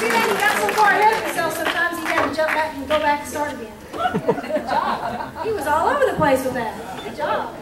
see that he got so far ahead of himself, sometimes he had to jump back and go back and start again. Good job. He was all over the place with that. Good job.